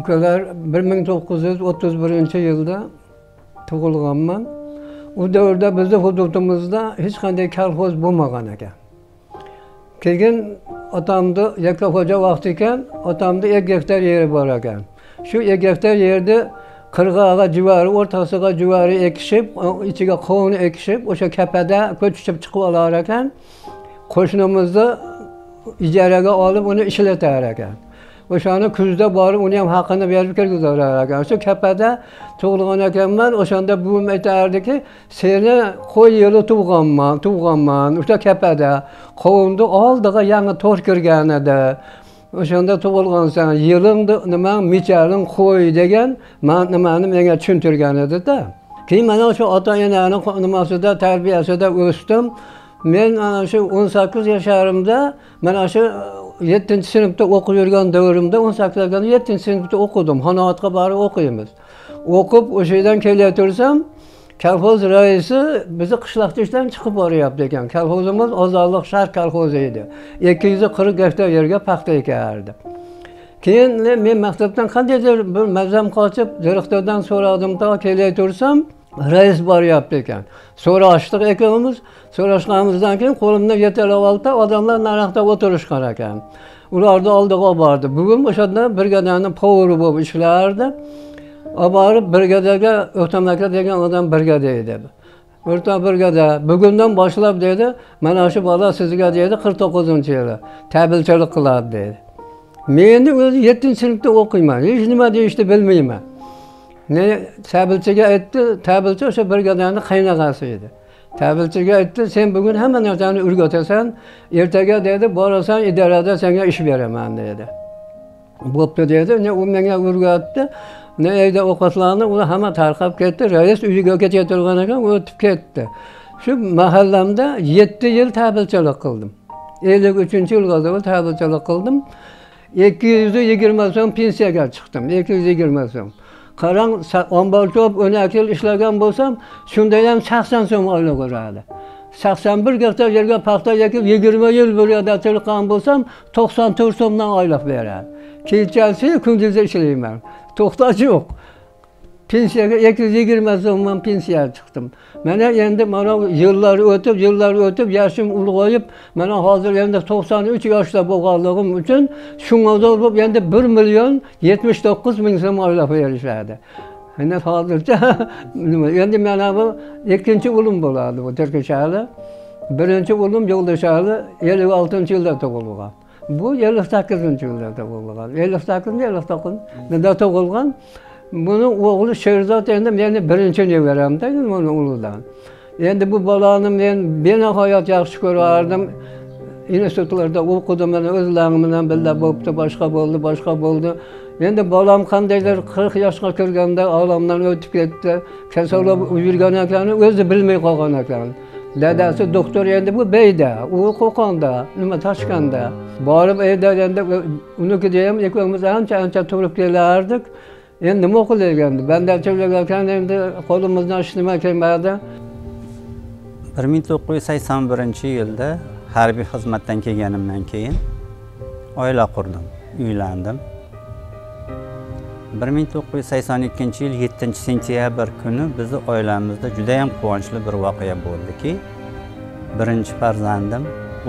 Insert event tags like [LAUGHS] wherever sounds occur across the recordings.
Ukalar bir ming to'qqiz yuz o'ttiz birinchi yilda tug'ilganman. U davrda bizni hududimizda hech qanday kolxoz bo'lmagan ekan. Keyin otamni yakkaxo'ja vaqti ekan otamni ikki gektar yeri bor ekan. Shu ikki gektar yerni qirg'og'i jivari o'rtasiga jivari ekishib ichiga qovun ekishib o'sha kapada ko'chishib chiqib olar ekan. Qo'shnimizni ijaraga olib uni ishlatar ekan. O'shani kuzda borib uni ham haqini berib kirgizarar ekan shu kapada tug'ilgan ekanman o'shanda buvim aytardiki seni qo'y yili tug'ganman tug'ganman o'sha kapada qovunni oldiga yangi to'r kirgan edi. O'shanda tug'ilgansan yilingni nima michaling qo'y degan man nimani menga tushuntirgan edida keyin mana shu ota enani nimasida tarbiyasida o'sdim. Men ana shu o'n sakkiz yasharimda mana shu yettinchi sinfda o'qib yurgan davrimda o'n sakkizda yettinchi sinfda o'qidim. Qanoatga borib o'qiymiz. O'qib o'sha yerdan kelayatursam kolxoz raisi bizni qishloqda ishdan chiqib boryapti ekan. Kolxozimiz ozodlik sharq kolxozi edi. Ikki yuz qirq gektar yerga paxta ekardi. Keyin men maktabdan qandaydir bir mazam qochib direktordan so'radimda kelaytursam rais boryapti ekan. So'rashdik ikkovimiz so'rashganimizdan keyin qo'limdan yetalab oldida odamlar naryoqda o'tirishgan ekan. Ularni oldiga olib bordi. Bugun o'shanda brigadani povuri bo'lib ishlardi. Olib borib brigadaga o'ktam aka degan odam brigada edi o'rta brigada bugundan boshlab dedi mana shu bola sizga dedi qirq to'qqizinchi yili tabilchilik qiladi dedi. Men o'zi yettinchi sinfda o'qiyman. Hech nima deyishni bilmayman. Ne tabilchiga aytdi tabilchi o'sha brigadani qaynog'asi edi. Tabilchiga aytdi sen bugun hamma narsani o'rgatasan ertaga dedi borasan idorada senga ish beraman dedi. Bo'pti dedi ne u menga o'rgatdi ne evde ovqatlarni uni hamma tarqab ketdi rais uyiga ketayotgan turgan ekan o'tib ketdi. Shu mahallamda yetti yil tabilchilik qildim. Ellik uchinchi yilgacha tabilchilik qildim. Ikki yuz yigirma so'm pensiyaga chiqdim ikki yuz yigirma so'm. Qarang omborchi bo'lib o'n ikki yil ishlagan bo'lsam shunda ham sakson so'm oylik uradi sakson bir gektar yerga paxta ekib yigirma yil brigadirchilik qilgan bo'lsam to'qson to'rt so'mdan oylik beradi. Kechasi kunduzi ishlayman. To'xtash yo'q. Pensiyaga ikki yuz yigirma so'mdan pensiyaga chiqdim. Mana endi mana yillar o'tib yillar o'tib yoshim ulg'ayib mana hozir endi to'qson uch yoshda bo'lganligim uchun shunga bo'lib endi bir million yetmish to'qqiz ming so'm oila berishadi endi hozircha [LAUGHS] endi mana bu ikkinchi o'lim bo'ladi bu tirkishali birinchi o'lim yo'ldashali ellik oltinchi yilda tug'ilgan. Bu ellik sakkizinchi yilda tug'ilgan. ellik sakkizmi ellik to'qqizda tug'ilgan. Buni o'g'li sherzod endi meni birinchi nevaramda uni o'g'lidan endi bu bolani men benihoyat yaxshi ko'rardim institutlarda o'qidim mana o'zlarim bilan birga bo'libdi boshqa bo'ldi boshqa bo'ldi endi bolam qandaydir qirq yoshga kirganda olamdan o'tib ketdi kasalab yurgan ekan o'zi bilmay qolgan ekan dadasi doktor endi bu beyda u qo'qonda nima toshkentda borib uyda endi unikida ham ikkovimiz ancha ancha turib kelardik endi nima qilaylik endi bandachilik ekan endi qo'limizdan ish nima kelmadi. bir ming to'qqiz yuz sakson birinchi yilda harbiy xizmatdan kelganimdan keyin oila qurdim uylandim. bir ming to'qqiz yuz sakson ikkinchi yil yettinchi sentyabr kuni bizni oilamizda judayam quvonchli bir voqea bo'ldiki. Birinchi farzandim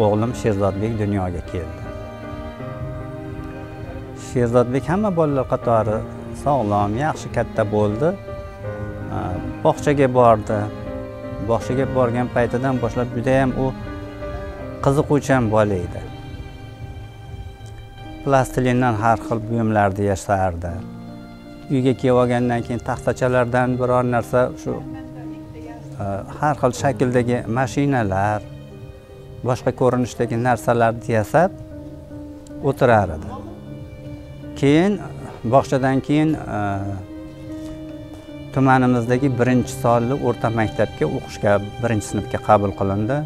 o'g'lim sherzodbek dunyoga keldi. Sherzodbek hamma bolalar qatori sog'lom yaxshi katta bo'ldi. Bog'chaga bordi. Bog'chaga borgan paytidan boshlab judayam u qiziquvchan bola edi. Plastilindan har xil buyumlarni yasardi uyga kelib olgandan keyin taxtachalardan biror narsa shu e, har xil shakldagi mashinalar boshqa ko'rinishdagi narsalarni yasab o'tirar edi. Keyin bog'chadan keyin e, tumanimizdagi birinchi sonli o'rta maktabga o'qishga birinchi sinfga qabul qilindi.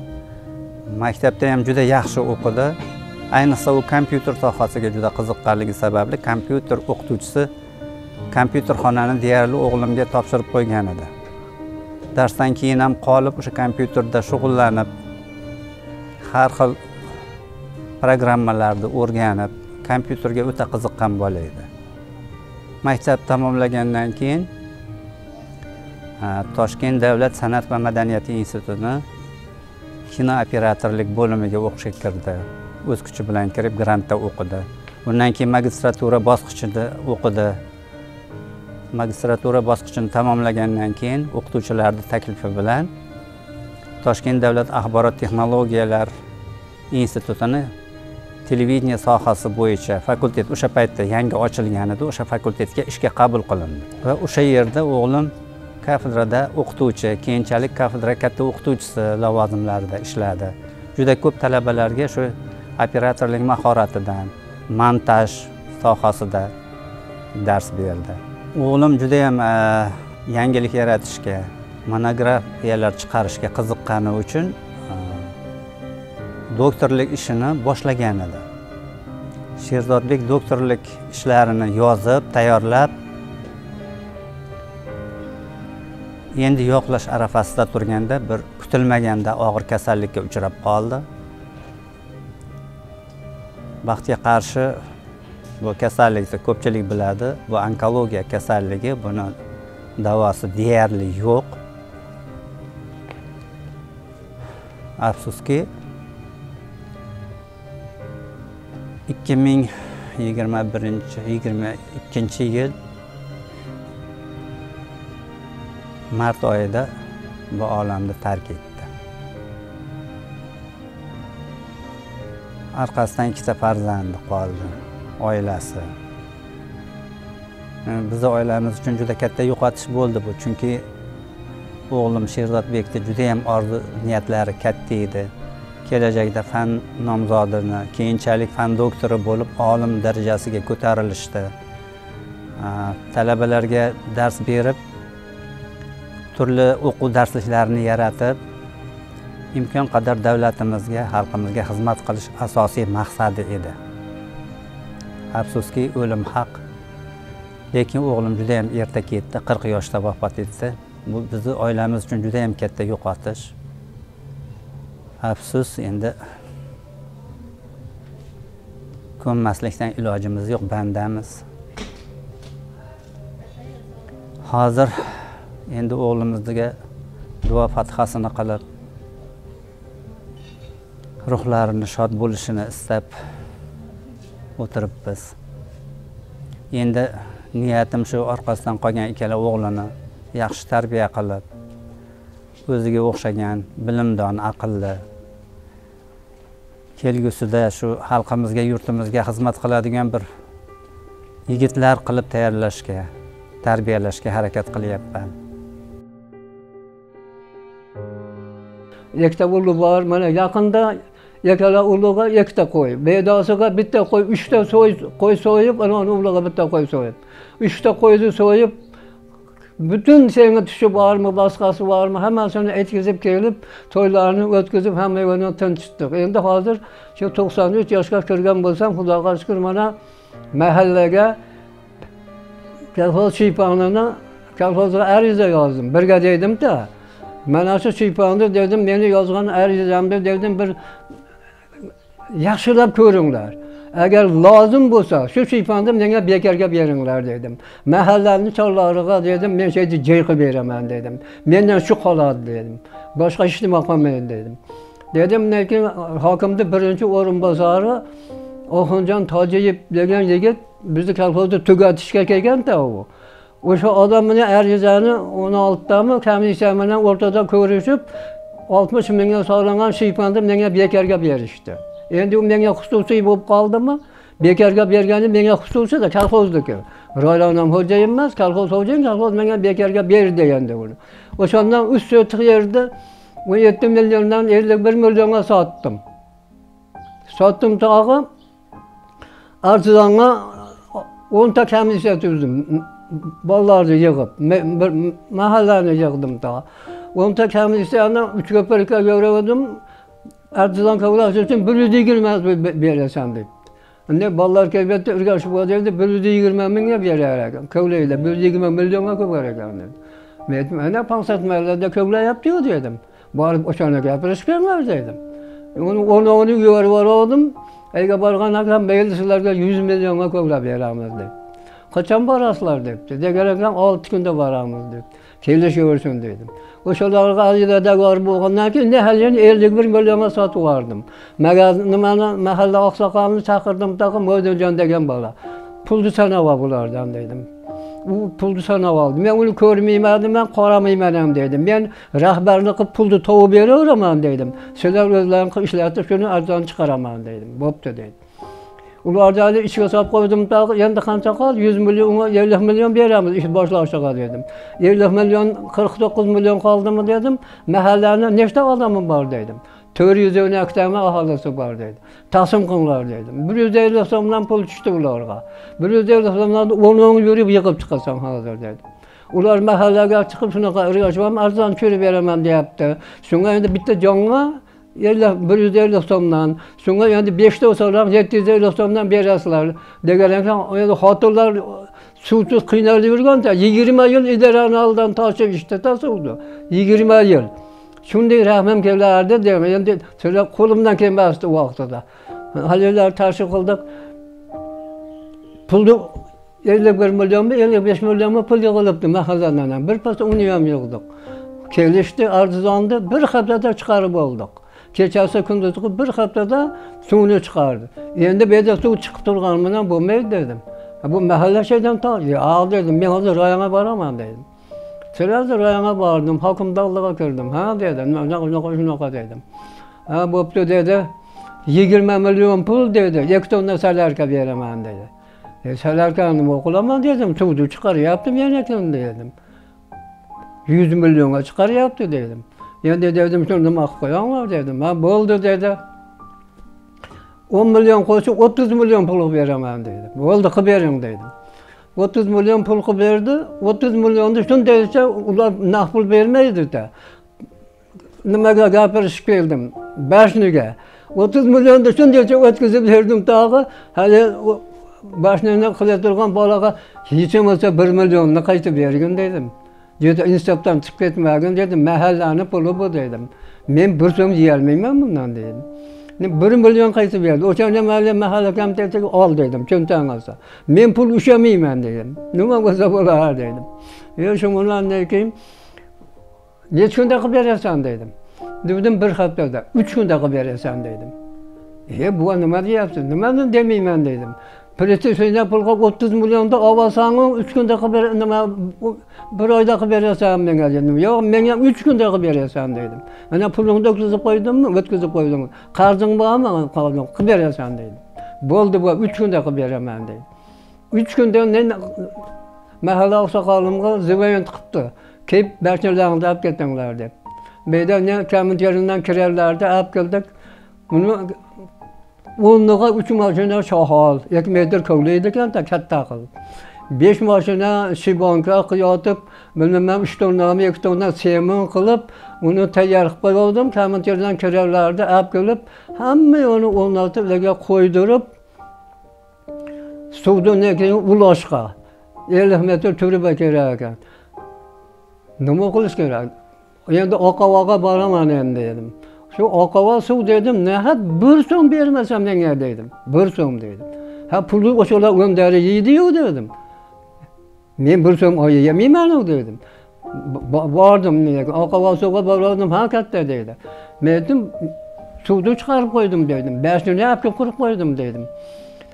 Maktabda ham juda yaxshi o'qidi. Ayniqsa u kompyuter sohasiga juda qiziqqanligi sababli kompyuter o'qituvchisi kompyuterxonani deyarli o'g'limga topshirib qo'ygan edi. Darsdan keyin ham qolib o'sha kompyuterda shug'ullanib har xil programmalarni o'rganib kompyuterga o'ta qiziqqan bola edi. Maktab tamomlagandan keyin toshkent davlat san'at va madaniyat institutini kino operatorlik bo'limiga o'qishga kirdi. O'z kuchi bilan kirib grantda o'qidi. Undan keyin magistratura bosqichida o'qidi. Magistratura bosqichini tamomlagandan keyin o'qituvchilarni taklifi bilan toshkent davlat axborot texnologiyalar institutini televideniya sohasi bo'yicha fakultet o'sha paytda yangi ochilgan edi o'sha fakultetga ishga qabul qilindi. Va o'sha yerda o'g'lim kafedrada o'qituvchi keyinchalik kafedra katta o'qituvchisi lavozimlarida ishladi. Juda ko'p talabalarga shu operatorlik mahoratidan montaj sohasida dars berdi. O'g'lim judayam e, yangilik yaratishga monografiyalar chiqarishga qiziqqani uchun doktorlik ishini boshlagan edi. Sherzodbek doktorlik ishlarini yozib tayyorlab endi yo'qlash arafasida turganda bir kutilmaganda og'ir kasallikka uchrab qoldi. Baxtga qarshi bu kasallikni ko'pchilik biladi bu onkologiya kasalligi buni davosi deyarli yo'q. Afsuski ikki ming yigirma birinchi yigirma ikkinchi yil mart oyida bu olamni tark etdi. Orqasidan ikkita farzandi qoldi oilasi. Bizni oilamiz uchun juda katta yo'qotish bo'ldi bu chunki o'g'lim sherzodbekni judayam orzu niyatlari katta edi. Kelajakda fan nomzodini keyinchalik fan doktori bo'lib olim darajasiga ko'tarilishdi. Talabalarga dars berib turli o'quv darsliklarini yaratib imkon qadar davlatimizga xalqimizga xizmat qilish asosiy maqsadi edi. Afsuski o'lim haq lekin o'g'lim juda yam erta ketdi qirq yoshda vafot etdi. Bu bizni oilamiz uchun juda yam katta yo'qotish. Afsus endi ko'nmaslikdan ilojimiz yo'q bandamiz. Hozir endi o'g'limizga duo fathasini qilib ruhlarini shod bo'lishini istab o'tiribmiz. Endi niyatim shu orqasidan qolgan ikkala o'g'lini yaxshi tarbiya qilib o'ziga o'xshagan bilimdon aqlli. Kelgusida shu xalqimizga yurtimizga xizmat qiladigan bir yigitlar qilib tayyorlashga tarbiyalashga harakat qilyapman. Ikkita o'g'li bor mana yaqinda ikkala uliga ikkita qo'y. Bedosiga bitta qo'y uchta so'y qo'y so'yib anani uliga bitta qo'y so'yib. Uchta qo'yni so'yib butun senga tushi bormi boshqasi bormi hammasini aytkizib kelib to'ylarni o'tkazib hammasini çıktık. endi hozir shu to'qson uch yoshga kirgan bo'lsam xudoga shukur mana mahallaga kolxoz shiyponini kolxozga ariza yozdim birga deydimda mana shu shiyponni dedim meni yozgan arizamni dedim bir yaxshilab ko'ringlar Agar lozim bo'lsa, shu shiyponni menga bekorga beringlar dedim. Mahallani chorlariga dedim, men şeyni joy qilib beraman dedim. Mendan shu qoladi dedim. Boshqa ish nima qolmaydi dedim. Dedim, lekin hokimni birinchi o'rinbosari Oxunjon Tojiyev degan yigit bizni kolxozni tugatishga kelganda u. O'sha odam arizani 16dami komissiya bilan o'rtada ko'rishib 60 mingga solingan shiyponni menga bekorga berishdi. Endi u menga xususiy bo'lib qoldimi? Bekorga bergani menga xususiyda kolxozniki. Roylanam xo'jayin emas, kolxoz xo'jayin, kolxoz menga bekorga berdi endi uni. O'shandan 3 sotiq yerda 17 milliondan 51 millionga sotdim. Sotdim tog'i arzonga 10 ta komissiya tuzdim. Bolalarni yig'ib, bir mahallani yig'dim tog'i. 10 ta komissiyani 3 ko'prikka yo'radim. Arzidan kavlash uchun 120 berasan deb. Endi bolalar kelganda urgashib bo'lganda 120 mingga berar ekan. Kovlaylar 120 millionga ko'par ekan dedi. Men aytdim, ana pansatmalarda kovlayapti-ku dedim. Borib o'shani gapirishganlar dedim. Uni o'rnog'ini yuborib yubordim. Ayga borgan ekan, mayli sizlarga 100 millionga kovlab beramiz deb. Qachon borasizlar debdi. Degan ekan 6 kunda boramiz deb. Kelishaversin dedim. O'shalarga arizada bor bo'lgandan keyin nihoyat ellik 51 millionga sotib yubordim. Magar nimani mahalla oqsoqolini chaqirdim, tag'in Mo'ydinjon degan bola. Pulni sanab bulardan dedim. U pulni sanab oldi. Men uni ko'rmayman, men qaramayman ham dedim. Men rahbarlik qilib pulni tovib beraveraman dedim. Sizlar o'zlaringiz ishlatib shuni arzon chiqaraman dedim. Bo'pti dedim. Ularni ishga solib qo'ydim, endi qancha qoldi? 100 million, 50 million beramiz ish boshlashig'a dedim. 50 million, 49 million qoldimi dedim. Mahallani nechta odami bor dedim. 412 ikkitami aholisi bor dedi. Taqsim qilinglar dedim. 150 so'mdan pul tushdi ularga. 150 so'mdan 10 yurib yig'ib chiqasan hozir dedi. Ular mahallaga chiqib shunaqa urg'ashmam arzon ko'rib beraman deyapti. Shunga endi bitta jonga 50 150 so'mdan, shunga endi 5 ta so'ram 750 so'mdan berasizlar degan ekan, endi xotinlar suvsiz qiynalib yurganda 20 yil idarani oldidan toshib ishda suvni 20 yil. Shunday rahmim kelardi deyman. Endi sizlar qo'limdan kelmasdi u vaqtida. Halillar tashib qildik. Pulni 51 millionmi, 55 millionmi pul yig'ilibdi mahalladan ham. Bir pas uni ham yig'dik. Kelishdi, arzonni bir haftada chiqarib oldik. Kechasi kunduzi bir haftada suvni chiqardi. Endi bu yerda suv chiqib turgani bilan bo'lmaydi dedim. Bu mahalla şeydan to, "Yo'q" dedim, "Men hozir rayonga boraman" dedim. Sizlarni rayonga bordim, hokimdorlig'a kirdim. "Ha" dedi, "Unaqa, unaqa, shunaqa" dedim. "Ha, bo'pti" dedi. 20 million pul dedi, 2 tonna salarka beraman dedi. E, salarkani nima qilaman dedim, suvni chiqaryapti men ekan dedim. 100 millionga chiqaryapti dedim. Endi dedim, shu nima qilib qo'yinglar dedim. Ha, bo'ldi dedi. 10 million qo'shib 30 million pul qilib beraman dedi. Bo'ldi, qilib bering dedim. 30 million pul qilib berdi. 30 millionni shundaycha ular naqd pul bermaydi-da. Nimaga gapirish keldim? Bashniga. 30 millionni shundaycha o'tkazib berdim tog'i. Hali bashnini qila turgan bolaga hech bo'lmasa 1 millionni qaytib bergin dedim. Dedi, insofdan chiqib ketmagin dedim. Mahallani puli bu dedim. Men bir so'm yeyolmayman bundan dedim. bir million qaytib berdi. O'shanda mayli mahalla komitetiga ol dedim, cho'ntang olsa. Men pul ushlamayman dedim. Nima bo'lsa bo'lar dedim. Yo shu bilandan keyin necha kunda qilib berasan dedim. Dedim bir haftada, uch kunda qilib berasan dedim. E buva nima deyapsiz? Nimani demayman dedim. Prestijni pulga 30 millionda olsang, 3 kunda qilib nima bir oyda qilib berasan menga dedim. Yo'q, menga 3 kunda qilib berasan dedim. Mana pulingni o'tkazib qo'ydimmi? O'tkazib qo'ydim. Qarzing bormi? Qarzing qilib berasan dedim. Bo'ldi bu 3 kunda qilib beraman dedim. 3 kunda men mahalla oqsoqolimga zivoyon qilibdi. Kelib barchalarni olib ketinglar deb. Bu yerda ne komitetidan kirarlardi, olib keldik. Uni o'rniga 3 mashina shohol, 2 metr kovlaydi ekanda katta qilib. 5 mashina shibonka qiyotib, bilmayman 3 tonnami, 2 tonna semon qilib, uni tayyor qilib qo'ydim. komandirdan kirarlardi, olib kelib, hamma uni o'rnatib, ularga qo'ydirib, suvni keyin uloshqa 50 metr turib kerak ekan. Nima qilish kerak? Endi oqa-oqa boraman endi dedim. Shu oqova suv dedim nahot bir so'm bermasam menga dedim. Bir so'm dedim. Ha pulni o'shalar o'ndari yeydiyu dedim. Men bir so'm oyi yemaymanu dedim. Bo- bordim men oqova suvga bordim ha katta deydi men aytdim suvni chiqarib qo'ydim dedim. Beshnini olib qurib qo'ydim dedim.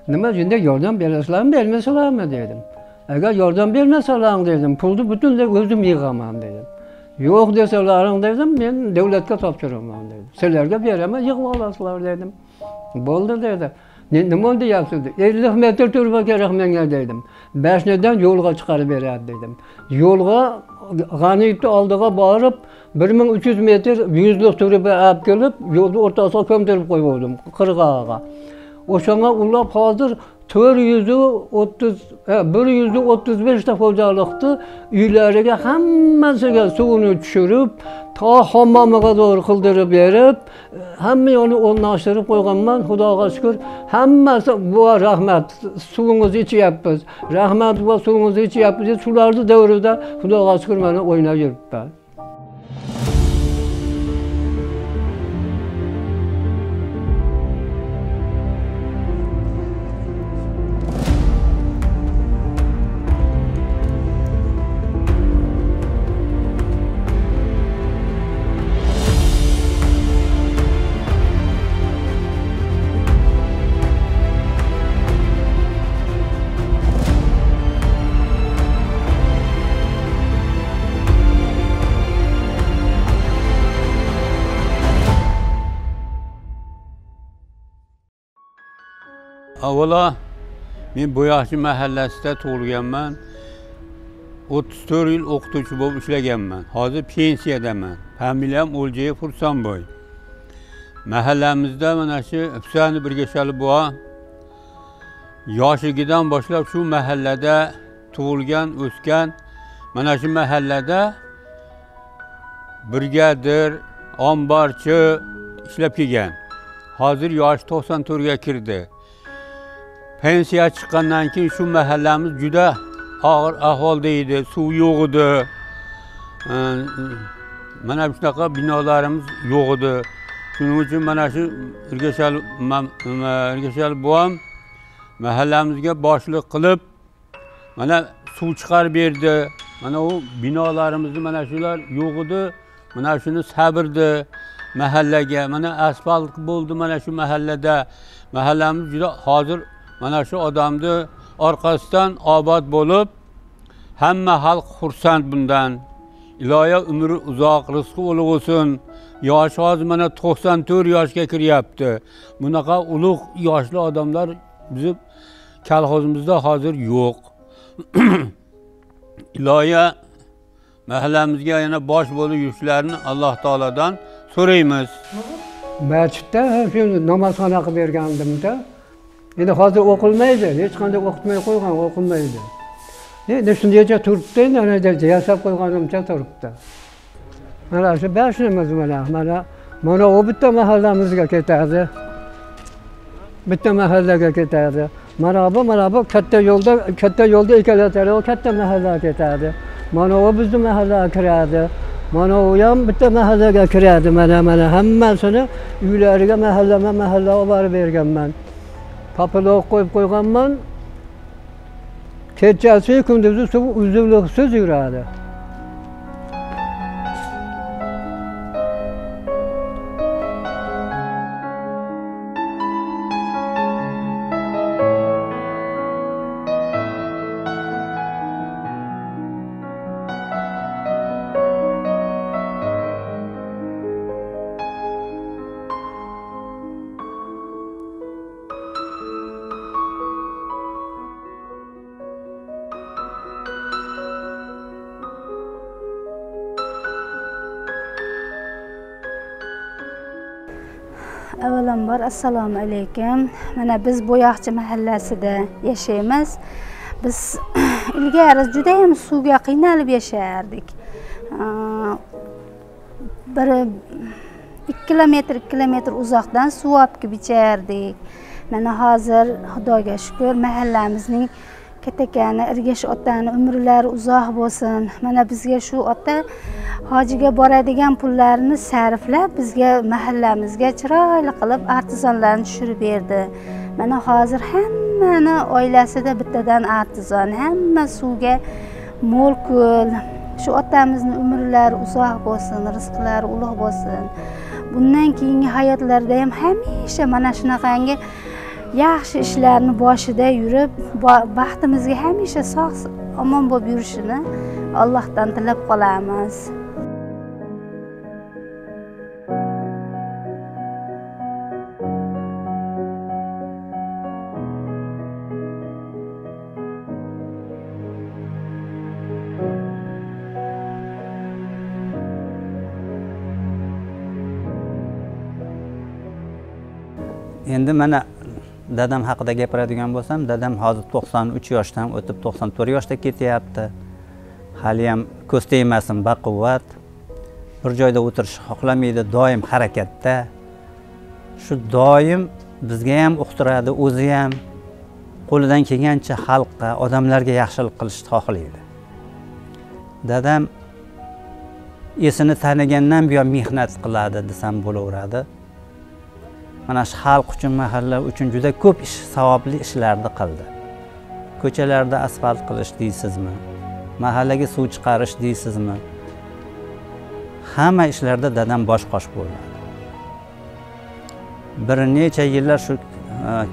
Nima endi yordam berasizlarmi bermasizlarmi dedim. Agar yordam bermasalar dedim. Pulni butunlay o'zim yig'aman dedim yo'q desalaring dedim men davlatga topshiraman dedim. Sizlarga beraman yig'ib olasizlar dedim. Bo'ldi dedi. "Ne- nima deyapsiz dedi. Ellik metr turba kerak menga dedim. Bashnidan yo'lga chiqarib beradi dedim. Yo'lga g'aniyevni oldiga borib bir ming uch yuz metr yuzlik turba olib kelib yo'lni o'rtasiga ko'mdirib qo'ygandim qirg'og'iga o'shanga ulab hozir to'rt yuzu o'ttiz bir yuz o'ttiz beshta xo'jalikni uylariga hammasiga suvni tushirib to hammomiga doğru qildirib berib hamma yoqni o'rnashtirib qo'yganman xudoga shukur hammasi buva rahmat suvingizni ichyapmiz rahmat buva suvingizni ichyapmiz deb shularni davrida xudoga shukur mana o'ynab yuribman Avvalo men Bo'yoqchi mahallasida tug'ilganman. 34 yil o'qituvchi bo'lib ishlaganman. Hozir pensiyadaman. Familiyam O'ljayev Xursonboy. Mahallamizda mana shu Husan Birgashali buva yoshligidan boshlab shu mahallada tug'ilgan, o'sgan. Mana shu mahallada brigadir, omborchi ishlab kelgan. Hozir yoshi 94 ga kirdi. Pensiya chiqqandan keyin shu mahallamiz juda og'ir ahvolda edi suv yo'q edi mana shunaqa binolarimiz yo'q edi shuning uchun mana shu ergashali ergashali buvam mahallamizga boshliq qilib mana suv chiqarib berdi. Mana u binolarimizni mana shular yo'q edi mana shuni sabrdi mahallaga. Mana asfalt bo'ldi mana shu mahallada. Mahallamiz juda hozir mana shu odamni orqasidan obod bo'lib hamma xalq xursand bundan. Iloyo umri uzoq rizqi ulug' yoshi hozir mana to'qson to'rt yoshga kiryapti. Bunaqa ulug' yoshli odamlar bizni kolxozimizda hozir yo'q. [CLEARS THROAT] Iloyo mahallamizga yana bosh bo'lib yurishlarini alloh taolodan so'raymiz. Masjidda shu namozxona qilib bergandimda. Endi hozir o'qilmaydi hech qanday o'qitmay qo'ygan o'qilmaydi. Endi shungacha turibdi mana yasab qo'yganimcha turibdi. Mana shu bashnimiz mana mana mana u bitta mahallamizga ketadi. Bitta mahallaga ketadi. Mana bu mana bu katta yo'lda katta yo'lda ikkala tarafa katta mahallaga ketadi. Mana u bizni mahallaga kiradi. Mana u ham bitta mahallaga kiradi. Mana mana hammasini uylariga mahallama mahalla olib borib berganman. Papilov qo'yib qo'yganman kechasi kunduzi suv uzluksiz yuradi avvalambor assalomu alaykum. Mana biz bo'yoqchi mahallasida yashaymiz. Biz [CLEARS THROAT] ilgari judayam suvga qiynalib yashardik. Bir ikki kilometr ikki kilometr uzoqdan suv olib kelib ichardik mana hozir xudoga shukur mahallamizning katakani ergash otani umrlari uzoq bo'lsin. Mana bizga shu ota hojiga boradigan pullarni sarflab bizga mahallamizga chiroyli qilib artizonlarni tushirib berdi. Mana hozir hammani oilasida bittadan artizon hamma suvga mo'l ko'l. Shu otamizni umrlari uzoq bo'lsin rizqlari ulug' bo'lsin. Bundan keyingi hayotlarida ham hamisha mana shunaqangi yaxshi ishlarni boshida yurib baxtimizga hamisha sog' omon bo'lib yurishini allohdan tilab qolamiz. Endi mana dadam haqida gapiradigan bo'lsam dadam hozir to'qson uch yoshdan o'tib to'qson to'rt yoshda ketyapti. Haliyam ko'z tegmasin baquvvat. Bir joyda o'tirishni xohlamaydi doim harakatda. Shu doim bizga ham uqtiradi o'zi ham. Qo'lidan kelgancha xalqqa odamlarga yaxshilik qilishni xohlaydi. Dadam esini tanigandan buyon mehnat qiladi desam bo'laveradi. Mana shu xalq uchun mahalla uchun juda ko'p ish savobli ishlarni qildi. Ko'chalarda asfalt qilish deysizmi? Mahallaga suv chiqarish deysizmi? Hamma ishlarda dadam bosh qosh bo'ladi bir necha yillar shu e,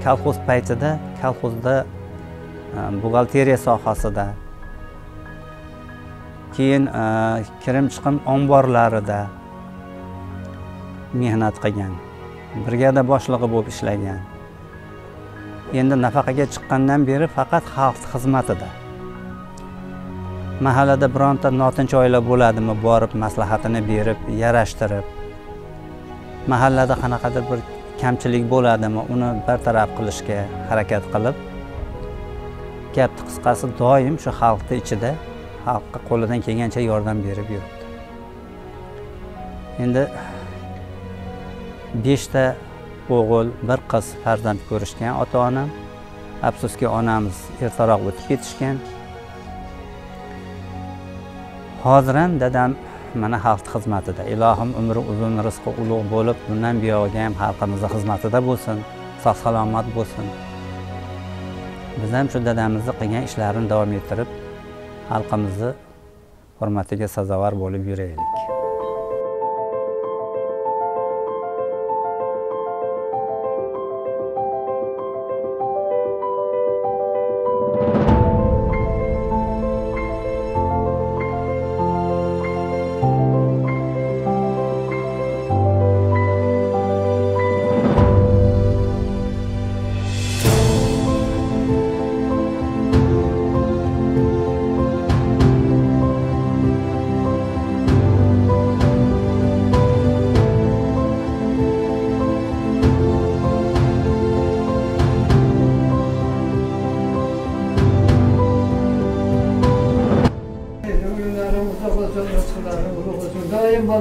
kolxoz paytida kolxozda e, buxgalteriya sohasida keyin e, kirim chiqim omborlarida mehnat qilgan. Brigada boshlig'i bo'lib ishlagan. Endi nafaqaga chiqqandan beri faqat xalq xizmatida. Mahallada bironta notinch oila bo'ladimi borib maslahatini berib yarashtirib. Mahallada qanaqadir bir kamchilik bo'ladimi uni bartaraf qilishga harakat qilib. Gapni qisqasi doim shu xalqni ichida xalqqa qo'lidan kelgancha yordam berib yuribdi. Endi beshta o'g'il bir qiz farzand ko'rishgan ota onam afsuski onamiz ertaroq o'tib ketishgan. Hozir ham dadam mana xalq xizmatida ilohim umri uzun rizqi ulug' bo'lib bundan buyog'iga ham xalqimizni xizmatida bo'lsin sog' salomat bo'lsin. Biz ham shu dadamizni qilgan ishlarini davom ettirib xalqimizni hurmatiga sazovor bo'lib yuraylik.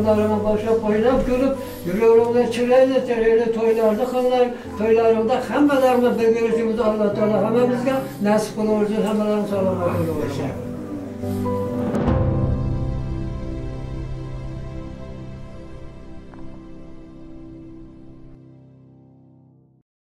Doim bolalarına başa poylab ko'rib yuraveringlar chilayli chilayli to'ylarni qilinglar to'ylaringda hammalarini birga yurishimizni alloh taolo hammamizga nasib qilaversin hammalarni salomat